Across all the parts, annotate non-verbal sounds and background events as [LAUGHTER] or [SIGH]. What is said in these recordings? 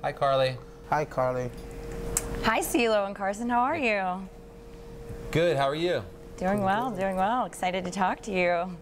Hi, Carly. Hi, Carly. Hi, CeeLo and Carson. How are you? Good. How are you? Doing well, doing well. Excited to talk to you.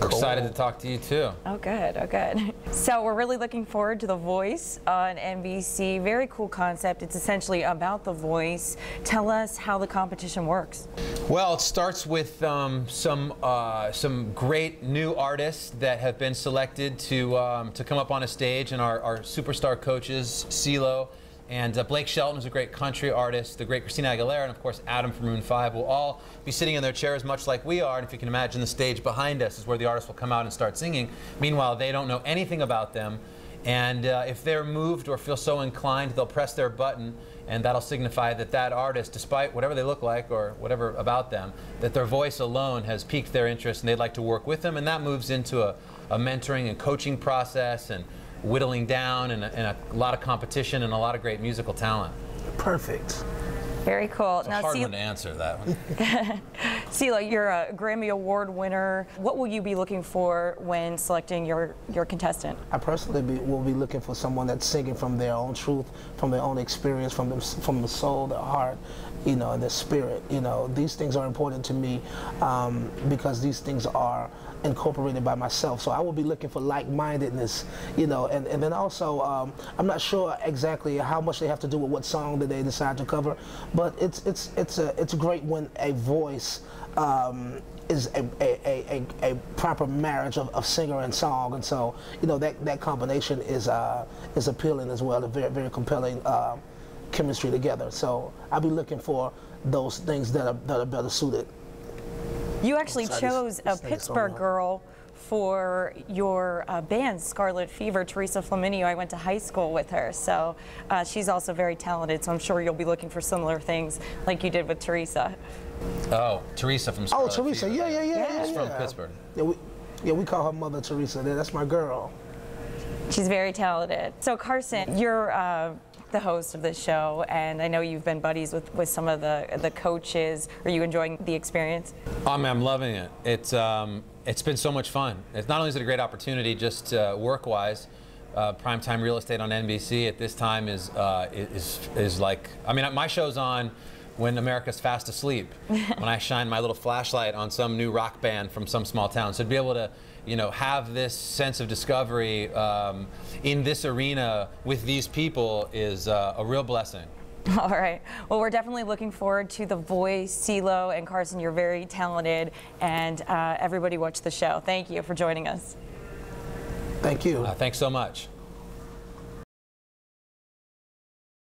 We're excited to talk to you too. Oh, good. Oh, good. [LAUGHS] So we're really looking forward to The Voice on NBC. Very cool concept. It's essentially about The Voice. Tell us how the competition works. Well, it starts with um, some uh, some great new artists that have been selected to um, to come up on a stage, and our, our superstar coaches, CeeLo and uh, Blake Shelton is a great country artist, the great Christina Aguilera, and of course Adam from Maroon 5 will all be sitting in their chairs much like we are. And if you can imagine the stage behind us is where the artists will come out and start singing. Meanwhile, they don't know anything about them. And uh, if they're moved or feel so inclined, they'll press their button, and that'll signify that that artist, despite whatever they look like or whatever about them, that their voice alone has piqued their interest and they'd like to work with them. And that moves into a, a mentoring and coaching process and whittling down and a, and a, lot of competition and a lot of great musical talent. Perfect. Very cool. It's a hard one to answer that one. [LAUGHS] [LAUGHS] CeeLo, you're a Grammy Award winner. What will you be looking for when selecting your, your contestant? I personally be, will be looking for someone that's singing from their own truth, from their own experience, from them, from the soul, their heart, you know, and their spirit. You know, these things are important to me um, because these things are incorporated by myself. So I will be looking for like-mindedness, you know, and, and then also um, I'm not sure exactly how much they have to do with what song that they decide to cover, but it's it's it's a it's great when a voice um, is a, a, a, a, proper marriage of, of, singer and song, and so you know that that combination is uh, is appealing as well, a very very compelling uh, chemistry together. So I'll be looking for those things that are that are better suited. You actually chose a Pittsburgh girl for your uh, band, Scarlet Fever, Teresa Flaminio. I went to high school with her, so uh, she's also very talented, so I'm sure you'll be looking for similar things like you did with Teresa. Oh, Teresa from oh, Scarlet Oh, Teresa, Fever. yeah, yeah, yeah. yeah, She's yeah. from Pittsburgh. Yeah we, yeah, we call her Mother Teresa. That's my girl. She's very talented. So Carson, you're uh, the host of this show, and I know you've been buddies with, with some of the the coaches. Are you enjoying the experience? I'm, I'm loving it. It's um, it's been so much fun. It's not only is it a great opportunity, just uh, work-wise. Uh, primetime real estate on NBC at this time is uh, is is like I mean my show's on when America's fast asleep, [LAUGHS] when I shine my little flashlight on some new rock band from some small town. So to be able to, you know, have this sense of discovery um, in this arena with these people is uh, a real blessing. [LAUGHS] All right. Well, we're definitely looking forward to The Voice, CeeLo, and Carson. You're very talented, and uh, everybody watch the show. Thank you for joining us. Thank you. Uh, thanks so much.